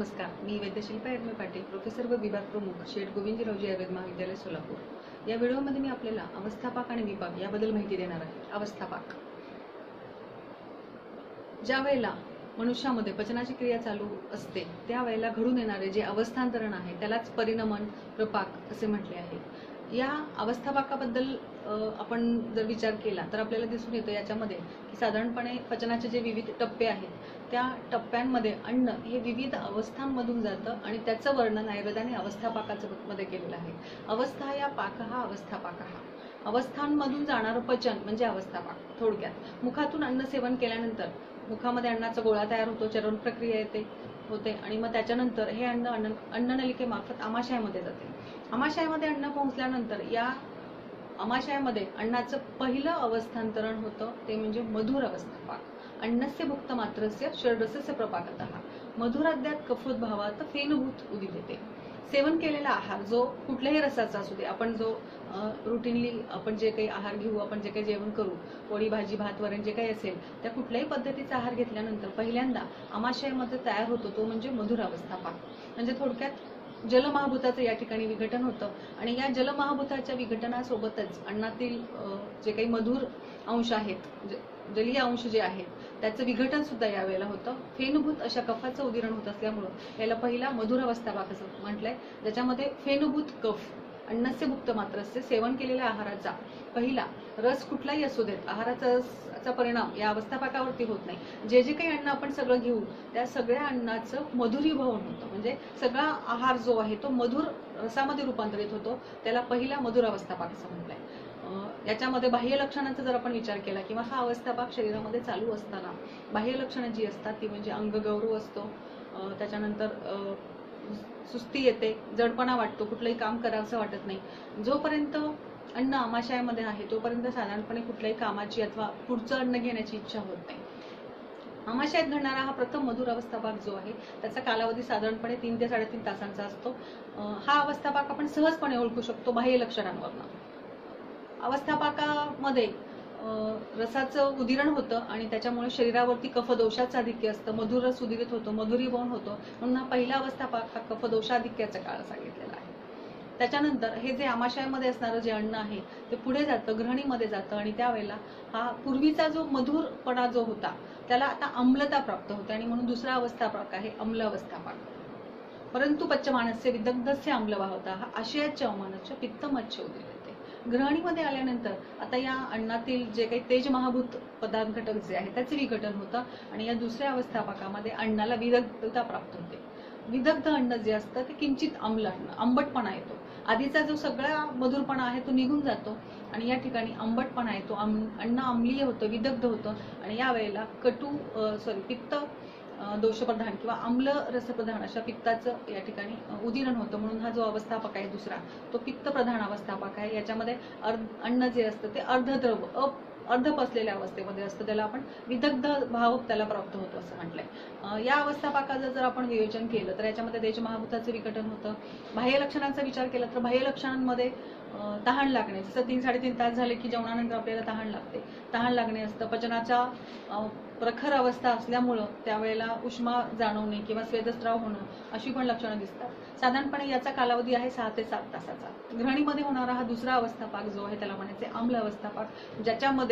नमस्कार. मी वैद्यशिल्पा एडमे पाटील प्रोफेसर व विभाग प्रमुख शेठ गोविंदरावजी आयुर्वेद महाविद्यालय सोलापूर. या व्हिडिओमध्ये मी आपल्याला अवस्थापाक आणि विपाक याबद्दल माहिती देणार आहे. अवस्थापाक. ज्या वेळेला मनुष्यामध्ये पचनाची क्रिया चालू असते त्या वेळेला घडून येणारे जे अवस्थांतरण आहे त्यालाच परिणमन प्रपाक असे म्हटले आहे. या अवस्थापाकाबद्दल आपण जर विचार केला तर आपल्याला दिसून येतं याच्यामध्ये की साधारणपणे पचनाचे जे विविध टप्पे आहेत त्या टप्प्यांमध्ये अन्न हे विविध अवस्थांमधून जातं आणि त्याचं वर्णन आयुर्वेदाने अवस्थापाकाचं मध्ये केलेलं आहे. अवस्था या पाक हा अवस्थापाक. हा अवस्थांमधून जाणारं पचन म्हणजे अवस्थापाक थोडक्यात. मुखातून अन्न सेवन केल्यानंतर मुखामध्ये अन्नाचा गोळा तयार होतो चरण प्रक्रिया येते होते आणि मग त्याच्यानंतर हे अन्न अन्न अन्ननलिकेमार्फत आमाशयामध्ये जाते. अमाशयामध्ये अन्न पोहोचल्यानंतर या अमाशयामध्ये अन्नाचं पहिलं अवस्थांतरण होतं ते म्हणजे मधुर अवस्थापाक. अन्नस्य भुक्त मात्रस्य षडरसस्य प्रपाकत मधुराद्यात कफोद्भावात फेनभूत उदित येते. सेवन केलेला आहार जो कुठल्याही रसाचा असू दे आपण जो रुटीनली आपण जे काही आहार घेऊ आपण जे काही जेवण करू पोळी भाजी भात वरण जे काही असेल त्या कुठल्याही पद्धतीचा आहार घेतल्यानंतर पहिल्यांदा अमाशयामध्ये तयार होतो तो म्हणजे मधुर अवस्थापाक. म्हणजे थोडक्यात जलमहाभूताचं या ठिकाणी विघटन होतं. आणि या जलमहाभूताच्या विघटनासोबतच अन्नातील जे काही मधुर अंश आहेत ज- जलीय अंश जे आहेत त्याचं विघटन सुद्धा यावेळेला होतं. फेनुभूत अशा कफाचं उदिरण होत असल्यामुळं याला पहिला मधुर अवस्थापाक असं म्हटलंय. ज्याच्यामध्ये फेनुभूत कफ अन्नस्य मुक्त मात्रस्य सेवन केलेल्या आहाराचा पहिला रस कुठलाही असू देत आहाराचा चा परिणाम या अवस्थापाकावरती होत नाही. जे जे काही अन्न आपण सगळं घेऊ त्या सगळ्या अन्नाचं मधुरीभवन होतं. म्हणजे सगळा आहार जो आहे तो मधुर रसामध्ये रूपांतरित होतो. त्याला पहिला मधुर अवस्थापाक असं म्हटलंय. याच्यामध्ये बाह्य लक्षणांचा जर आपण विचार केला किंवा हा अवस्थापाक शरीरामध्ये चालू असताना बाह्य लक्षणं जी असतात ती म्हणजे अंगगौरव असतो. त्याच्यानंतर सुस्ती येते जडपणा वाटतो कुठलंही काम करावंसं वाटत नाही. जोपर्यंत अन्न आमाशयामध्ये आहे तोपर्यंत साधारणपणे कुठल्याही कामाची अथवा पुढचं अन्न घेण्याची इच्छा होत नाही. आमाशयात घडणारा हा प्रथम मधुर अवस्थापाक जो आहे त्याचा कालावधी साधारणपणे तीन ते साडेतीन तासांचा असतो. हा अवस्थापाक आपण सहजपणे ओळखू शकतो बाह्य लक्षणांवरनं. अवस्थापाकामध्ये रसाचं उदिरण होतं आणि त्याच्यामुळे शरीरावरती कफदोषाचं आधिक्य असतं. मधुर रस उदिरित होतो मधुरीभवन होतो. म्हणून हा पहिला अवस्थापाक हा कफदोषाधिक्याचा काळ सांगितलेला आहे. त्याच्यानंतर हे जे आमाशयामध्ये असणारं जे अन्न आहे ते पुढे जातं ग्रहणीमध्ये जातं आणि त्यावेळेला हा पूर्वीचा जो मधुरपणा जो होता त्याला आता आम्लता प्राप्त होते आणि म्हणून दुसरा अवस्थापाक आहे अम्ल अवस्थापाक परंतु पच्चमानस्य विदग्धस्य आम्लवाहता हा आशयाच्या अवमानाच्या पित्तमच्छ उदित ग्रहणीमध्ये आल्यानंतर आता या अन्नातील जे काही तेज महाभूत पदार्थ घटक जे आहे त्याचे विघटन होतं आणि या दुसऱ्या अवस्थापकामध्ये अन्नाला विदग्धता प्राप्त होते. विदग्ध अन्न जे असतं ते किंचित अम्ल अन्न आंबटपणा येतो. आधीचा जो सगळा मधुरपणा आहे तो निघून जातो आणि या ठिकाणी आंबटपणा आहे तो अन्न आम्लीय होतं विदग्ध होतं आणि या वेळेला कटू सॉरी पित्त दोषप्रधान किंवा आम्ल रसप्रधान अशा पित्ताचं या ठिकाणी उदिरण होतं. म्हणून हा जो अवस्थापक आहे दुसरा तो पित्तप्रधान अवस्थापक आहे. याच्यामध्ये अर्ध अन्न जे असतं ते अर्धद्रव अ अर्ध पसलेल्या अवस्थेमध्ये असतं. त्याला आपण विदग्ध भाव त्याला प्राप्त होतो असं म्हटलंय. या अवस्थापाकाचं जर आपण नियोजन केलं तर याच्यामध्ये देश महाभूताचं विघटन होतं. बाह्य लक्षणांचा विचार केला तर बाह्य लक्षणांमध्ये तहान लागणे. जसं तीन साडेतीन तास झाले की जेवणानंतर आपल्याला तहान लागते. तहान लागणे असतं. पचनाच्या प्रखर अवस्था असल्यामुळं त्यावेळेला उष्मा जाणवणे किंवा स्वेदस्त्राव होणं अशी पण लक्षणं दिसतात. साधारणपणे याचा कालावधी आहे सहा ते सात तासाचा. ग्रहणीमध्ये होणारा हा दुसरा अवस्थापाक जो आहे त्याला म्हणायचे आम्ल अवस्थापाक ज्याच्यामध्ये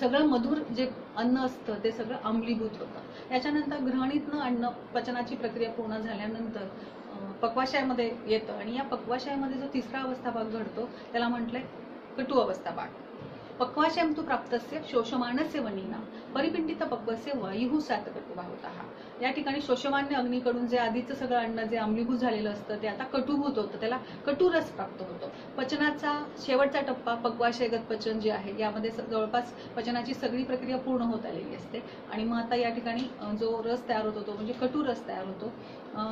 सगळं मधुर जे अन्न असतं ते सगळं आम्लीभूत होतं. याच्यानंतर ग्रहणीतनं अन्न पचनाची प्रक्रिया पूर्ण झाल्यानंतर पक्वाशयामध्ये येतं. आणि या पक्वाशयामध्ये जो तिसरा अवस्था भाग घडतो त्याला म्हटलंय कटू अवस्था भाग पक्वाशयं तु प्राप्तस्य शोषमानस्य वनिना परिपिंडित पक्वस्य वायुः सातकटुभा होता या ठिकाणी शोषमान्य अग्नीकडून जे आधीचं सगळं अन्न जे आम्लीभूत झालेलं असतं ते आता कटुभूत होतं त्याला कटुरस प्राप्त होतो. पचनाचा शेवटचा टप्पा पक्वाशयगत पचन जे आहे यामध्ये जवळपास पचनाची सगळी प्रक्रिया पूर्ण होत आलेली असते. आणि मग आता या ठिकाणी जो रस तयार होतो तो म्हणजे कटुरस तयार होतो.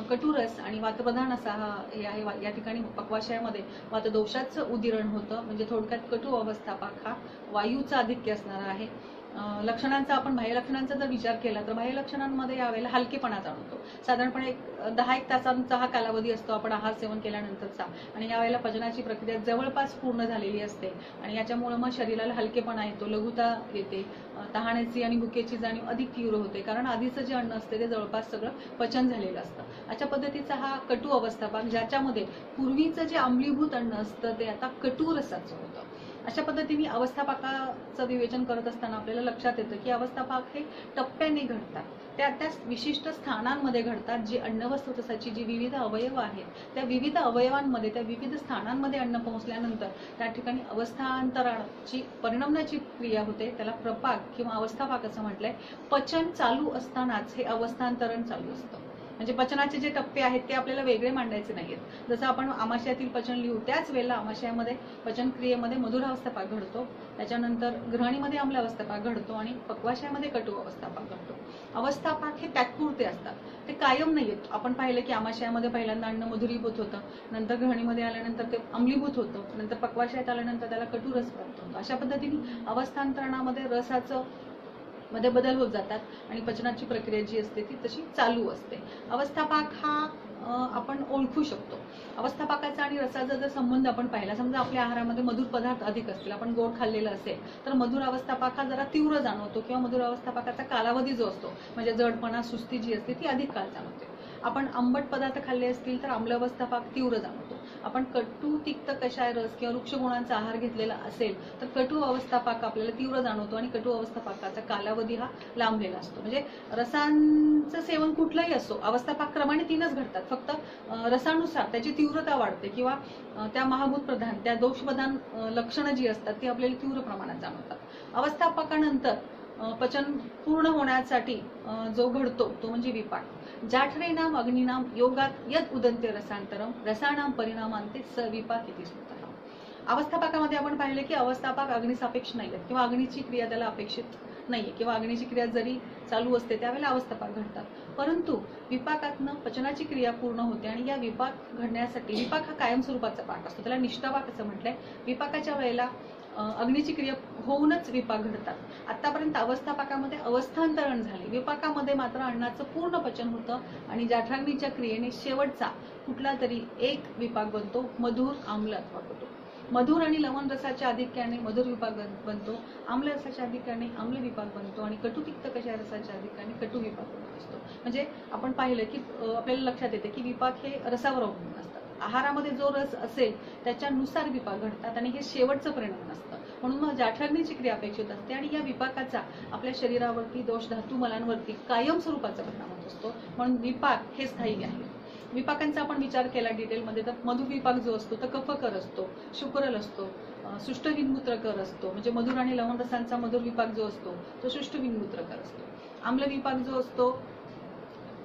कटुरस आणि वातप्रधान असा हा हे आहे वा- या ठिकाणी पक्वाशयामध्ये वातदोषाचं उदिरण होतं. म्हणजे थोडक्यात कटु अवस्थापाक हा वायूचं आधिक्य असणार आहे. लक्षणांचा आपण बाह्य लक्षणांचा जर विचार केला तर बाह्य लक्षणांमध्ये यावेळेला हलकेपणा जाणवतो साधारणपणे एक दहा एक तासांचा हा कालावधी असतो आपण आहार सेवन केल्यानंतरचा. आणि यावेळेला पचनाची प्रक्रिया जवळपास पूर्ण झालेली असते. आणि याच्यामुळे मग शरीराला हलकेपणा येतो लघुता येते. तहाण्याची आणि भुकेची जाणीव अधिक तीव्र होते. कारण आधीचं जे अन्न असते ते जवळपास सगळं पचन झालेलं असतं. अशा पद्धतीचा हा कटू अवस्थापाक ज्याच्यामध्ये पूर्वीचं जे आम्लीभूत अन्न असतं ते आता कटू रसाचं होतं. अशा पद्धतीने अवस्थापाकाचं विवेचन करत असताना आपल्याला लक्षात येतं की अवस्थापाक हे टप्प्याने घडतात. त्या त्या विशिष्ट स्थानांमध्ये घडतात जी अन्नवस्तू तसाची जी विविध अवयव आहेत. त्या विविध अवयवांमध्ये त्या विविध स्थानांमध्ये अन्न पोहोचल्यानंतर त्या ठिकाणी अवस्थांतराची परिणमनाची क्रिया होते. त्याला प्रपाक किंवा अवस्थापाक असं म्हटलंय. पचन चालू असतानाच हे अवस्थांतरण चालू असतं. म्हणजे पचनाचे जे टप्पे आहेत ते आपल्याला वेगळे मांडायचे नाहीत जसं आपण आमाशयातील पचन लिहू त्याच वेळेला आमाशयामध्ये पचन क्रियेमध्ये मधुर अवस्थापाक घडतो. त्याच्यानंतर ग्रहणीमध्ये आम्ल अवस्थापाक घडतो आणि पक्वाशयामध्ये कटू अवस्थापाक घडतो. अवस्थापाक हे तात्पुरते असतात. ते कायम नाहीयेत. आपण पाहिलं की आमाशयामध्ये पहिल्यांदा अन्न मधुरीभूत होतं. नंतर ग्रहणीमध्ये आल्यानंतर ते अम्लीभूत होतं. नंतर पक्वाशयात आल्यानंतर त्याला कटू रस प्राप्त होतो. अशा पद्धतीने अवस्थांतरणामध्ये रसाचं मध्ये बदल होत जातात आणि पचनाची प्रक्रिया जी असते ती तशी चालू असते. अवस्थापाक हा आपण ओळखू शकतो. अवस्थापाकाचा आणि रसाचा जर संबंध आपण पाहिला समजा आपल्या आहारामध्ये मधुर पदार्थ अधिक असतील आपण गोड खाल्लेलं असेल तर मधुर अवस्थापाक हा जरा तीव्र जाणवतो किंवा मधुर अवस्थापाकाचा कालावधी जो असतो म्हणजे जडपणा सुस्ती जी असते ती अधिक काळ जाणवते. आपण आंबट पदार्थ खाल्ले असतील तर आम्ल अवस्थापाक तीव्र जाणवतो. आपण कटू तिक्त कषाय रस किंवा वृक्ष गुणांचा आहार घेतलेला असेल तर कटू अवस्थापाक आपल्याला तीव्र जाणवतो आणि कटू अवस्थापाकाचा कालावधी हा लांबलेला असतो. म्हणजे रसांचं सेवन कुठलंही असो अवस्थापाक क्रमाने तीनच घडतात. फक्त रसानुसार त्याची तीव्रता वाढते किंवा त्या महाभूत प्रधान त्या दोषप्रधान लक्षणं जी असतात ती आपल्याला तीव्र प्रमाणात जाणवतात. अवस्थापकानंतर पचन पूर्ण होण्यासाठी जो घडतो तो म्हणजे विपाक. जाठरेनाम अग्निनाम योगात यद उदंते रसांतरम रसानाम परिणामांते स विपाक इति स्मृतः अवस्थापाकामध्ये आपण पाहिले की अवस्थापाक अग्निसापेक्ष नाही आहेत किंवा अग्नीची क्रिया त्याला अपेक्षित नाहीये किंवा अग्नीची क्रिया जरी चालू असते त्यावेळेला अवस्थापाक घडतात. परंतु विपाकातनं पचनाची क्रिया पूर्ण होते आणि या विपाक घडण्यासाठी विपाक हा कायम स्वरूपाचा पाक असतो. त्याला निष्ठापाक असं म्हटलंय. विपाकाच्या वेळेला अग्नीची क्रिया होऊनच विपाक घडतात. आतापर्यंत अवस्थापाकामध्ये अवस्थांतरण झाले. विपाकामध्ये मात्र अन्नाचं पूर्ण पचन होतं आणि जाठराग्नीच्या क्रियेने शेवटचा कुठला तरी एक विपाक बनतो मधुर आम्ल अथवा होतो मधुर आणि लवण रसाच्या आधिक्याने मधुर विपाक बनतो. आम्ल रसाच्या आधिक्याने आम्ल विपाक बनतो आणि कटुतिक्त कशा रसाच्या अधिकाने कटु विपाक बनत. असतो म्हणजे आपण पाहिलं की आपल्याला लक्षात येते की विपाक हे रसावर अवलंबून असतात आहारामध्ये जो रस असेल त्याच्यानुसार विपाक घडतात आणि हे शेवटचं परिणाम नसतं म्हणून मग जाठराग्नीची क्रिया अपेक्षित असते आणि या विपाकाचा आपल्या शरीरावरती दोष धातू मलांवरती कायम स्वरूपाचा परिणाम होत असतो. म्हणून विपाक हे स्थायी आहे. विपाकांचा आपण विचार केला डिटेलमध्ये तर मधुविपाक जो असतो तो कफकर असतो शुक्रल असतो अं, सुष्ठविन्मूत्रकर असतो. म्हणजे मधुर आणि लवण रसांचा मधुर विपाक जो असतो तो सुष्ठविन्मूत्रकर असतो. आम्ल विपाक जो असतो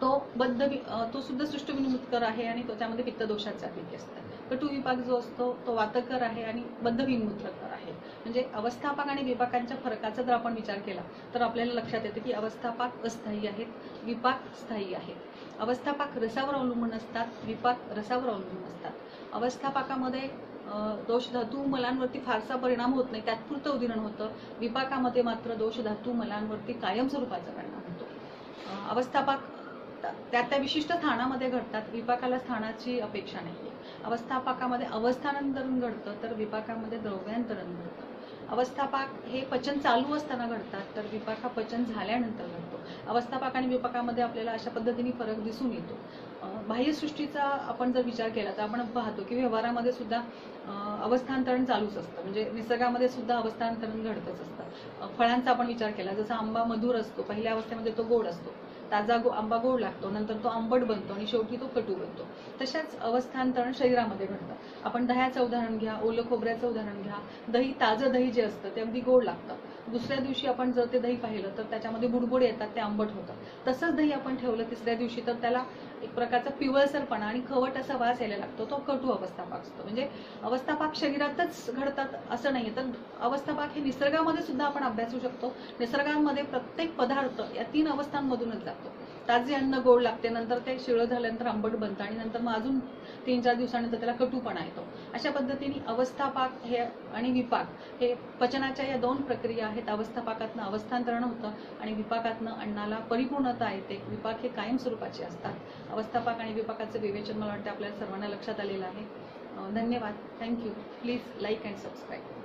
तो बद्ध वि- तो सुद्धा सुष्ठविन्मूत्रकर आहे आणि तो त्यामध्ये पित्तदोषाचे अधिक असतात. कटू विपाक जो असतो तो वातकर आहे आणि बद्ध विन्मूत्रकर आहे. म्हणजे अवस्थापक आणि विपाकांच्या फरकाचा जर आपण विचार केला तर आपल्याला लक्षात येतं की अवस्थापाक अस्थायी आहेत विपाक स्थायी आहेत. अवस्थापाक रसावर अवलंबून असतात विपाक रसावर अवलंबून असतात. अवस्थापकामध्ये दोष धातू मलांवरती फारसा परिणाम होत नाही तात्पुरतं उदीरण होतं. विपाकामध्ये मात्र दोष धातू मलांवरती कायम स्वरूपाचा परिणाम होतो. अवस्थापक अवस्थापाक त्या त्या विशिष्ट स्थानामध्ये घडतात. विपाकाला स्थानाची अपेक्षा नाही. अवस्थापाकामध्ये अवस्थानांतरण घडतं तर विपाकामध्ये द्रव्यांतरण घडतं. अवस्थापाक हे पचन चालू असताना घडतात तर विपाक हा पचन झाल्यानंतर घडतो. अवस्थापाक आणि विपाकामध्ये आपल्याला अशा पद्धतीने फरक दिसून येतो. बाह्यसृष्टीचा आपण जर विचार केला तर आपण पाहतो की व्यवहारामध्ये सुद्धा अवस्थांतरण चालूच असतं. म्हणजे निसर्गामध्ये सुद्धा अवस्थांतरण घडतच असतं. फळांचा आपण विचार केला जसा आंबा मधुर असतो पहिल्या अवस्थेमध्ये तो गोड असतो. ताजा गो आंबा गोड लागतो नंतर तो आंबट बनतो आणि शेवटी तो कटू बनतो. तशाच अवस्थांतरण शरीरामध्ये घडतं. आपण दह्याचं उदाहरण घ्या ओलं खोबऱ्याचं उदाहरण घ्या. दही ताजं दही जे असतं ते अगदी गोड लागतं. दुसऱ्या दिवशी आपण जर ते दही पाहिलं तर त्याच्यामध्ये बुडबुड येतात ते आंबट होतं तसंच दही आपण ठेवलं तिसऱ्या दिवशी तर त्याला एक प्रकारचा पिवळसरपणा आणि खवट असा वास यायला लागतो. तो कटू अवस्थापाक असतो. म्हणजे अवस्थापाक शरीरातच घडतात असं नाहीये. तर अवस्थापाक हे निसर्गामध्ये सुद्धा आपण अभ्यासू शकतो. निसर्गामध्ये प्रत्येक पदार्थ या तीन अवस्थांमधूनच जातो. ताजे अन्न गोड लागते नंतर ते शिळं झाल्यानंतर आंबट बनतं आणि नंतर मग अजून तीन चार दिवसानंतर त्याला कटूपणा येतो. अशा पद्धतीने अवस्थापाक हे आणि विपाक हे पचनाच्या या दोन प्रक्रिया आहेत. अवस्थापाकातनं अवस्थांतरण होतं आणि विपाकातनं अन्नाला परिपूर्णता येते. विपाक हे कायम स्वरूपाचे असतात. अवस्थापाक आणि विपाकाचं विवेचन मला वाटतं आपल्या सर्वांना लक्षात आलेलं आहे. धन्यवाद. Thank you please like and subscribe